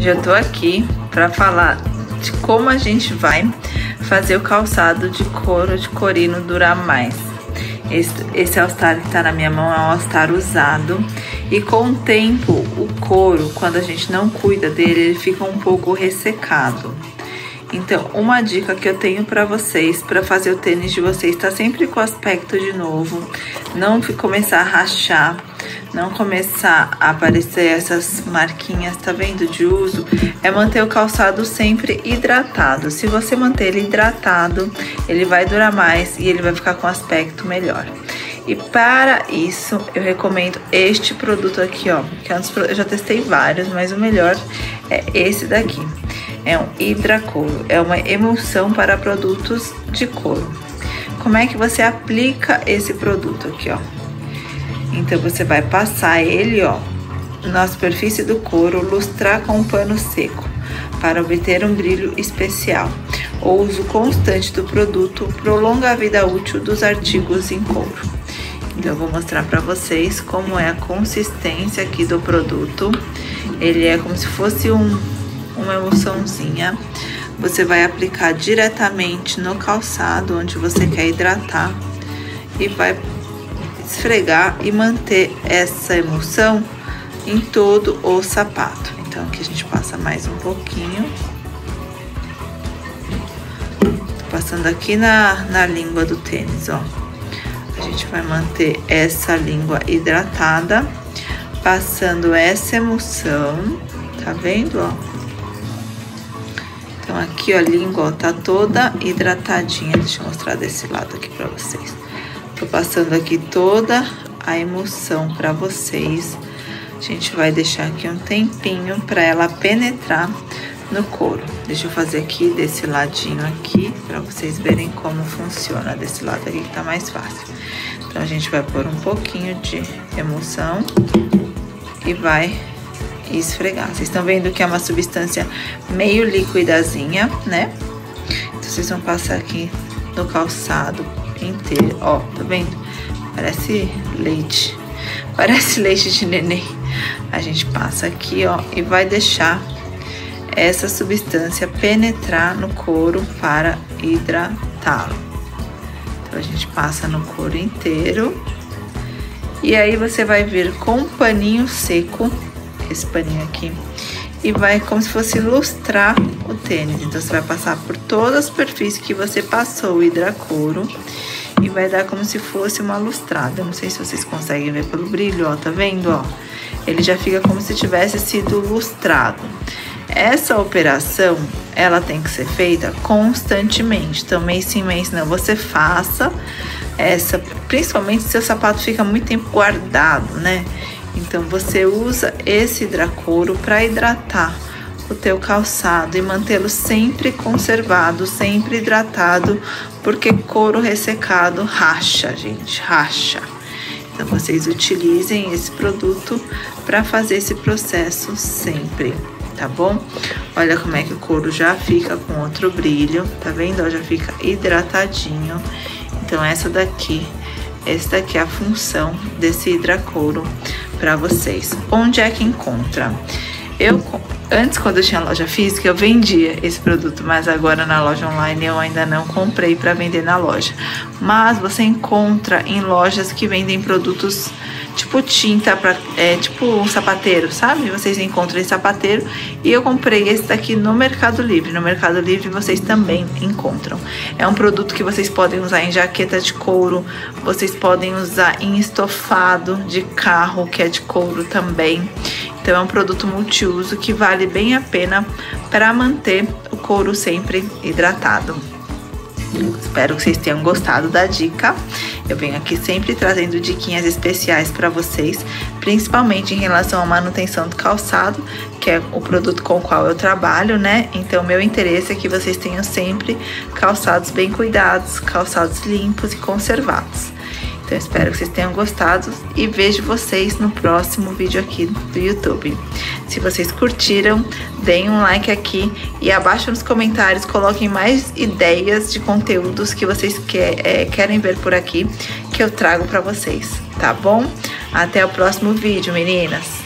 Já tô aqui para falar de como a gente vai fazer o calçado de couro de corino durar mais. Esse, All-Star que tá na minha mão é um All-Star usado e com o tempo o couro, quando a gente não cuida dele, ele fica um pouco ressecado. Então, uma dica que eu tenho para vocês, para fazer o tênis de vocês tá sempre com aspecto de novo, não começar a rachar, não começar a aparecer essas marquinhas, tá vendo, de uso, é manter o calçado sempre hidratado. Se você manter ele hidratado, ele vai durar mais e ele vai ficar com aspecto melhor. E para isso, eu recomendo este produto aqui, ó, que é eu já testei vários, mas o melhor é esse daqui é um hidracouro, é uma emulsão para produtos de couro. Como é que você aplica esse produto aqui, ó? Então você vai passar ele, ó, na superfície do couro, lustrar com um pano seco para obter um brilho especial. O uso constante do produto prolonga a vida útil dos artigos em couro. Então eu vou mostrar para vocês como é a consistência aqui do produto. Ele é como se fosse um uma emulsãozinha. Você vai aplicar diretamente no calçado onde você quer hidratar e vai esfregar e manter essa emulsão em todo o sapato. Então aqui a gente passa mais um pouquinho. Tô passando aqui na, na língua do tênis, ó. A gente vai manter essa língua hidratada, passando essa emulsão, tá vendo, ó? Então, aqui, ó, a língua, ó, tá toda hidratadinha. Deixa eu mostrar desse lado aqui pra vocês. Tô passando aqui toda a emulsão pra vocês. A gente vai deixar aqui um tempinho pra ela penetrar no couro. Deixa eu fazer aqui desse ladinho aqui, pra vocês verem como funciona desse lado aqui, que tá mais fácil. Então, a gente vai pôr um pouquinho de emulsão e vai esfregar. Vocês estão vendo que é uma substância meio liquidazinha, né? Então, vocês vão passar aqui no calçado inteiro. Ó, tá vendo? Parece leite. Parece leite de neném. A gente passa aqui, ó, e vai deixar essa substância penetrar no couro para hidratá-lo. Então, a gente passa no couro inteiro. E aí, você vai vir com um paninho seco esse paninho aqui e vai como se fosse lustrar o tênis. Então, você vai passar por toda a superfície que você passou o hidracouro e vai dar como se fosse uma lustrada. Não sei se vocês conseguem ver pelo brilho, ó, tá vendo, ó? Ele já fica como se tivesse sido lustrado. Essa operação, ela tem que ser feita constantemente. Então, mês sim, mês não, você faça essa, principalmente se seu sapato fica muito tempo guardado, né? Então você usa esse hidracouro para hidratar o teu calçado e mantê-lo sempre conservado, sempre hidratado, porque couro ressecado racha, gente, racha. Então vocês utilizem esse produto para fazer esse processo sempre, tá bom? Olha como é que o couro já fica com outro brilho, tá vendo? já fica hidratadinho. Então essa daqui, essa daqui é a função desse hidracouro para vocês. Onde é que encontra? Eu antes quando eu tinha loja física eu vendia esse produto, mas agora na loja online eu ainda não comprei para vender na loja. Mas você encontra em lojas que vendem produtos tipo tinta para é, tipo um sapateiro, sabe? Vocês encontram em sapateiro e eu comprei esse daqui no Mercado Livre. No Mercado Livre vocês também encontram. É um produto que vocês podem usar em jaqueta de couro, vocês podem usar em estofado de carro que é de couro também. Então é um produto multiuso que vale bem a pena para manter o couro sempre hidratado. Espero que vocês tenham gostado da dica. Eu venho aqui sempre trazendo diquinhas especiais para vocês, principalmente em relação à manutenção do calçado, que é o produto com o qual eu trabalho, né? Então, meu interesse é que vocês tenham sempre calçados bem cuidados, calçados limpos e conservados. Então espero que vocês tenham gostado e vejo vocês no próximo vídeo aqui do YouTube. Se vocês curtiram, deem um like aqui e abaixo nos comentários coloquem mais ideias de conteúdos que vocês é, querem ver por aqui que eu trago para vocês, tá bom? Até o próximo vídeo, meninas!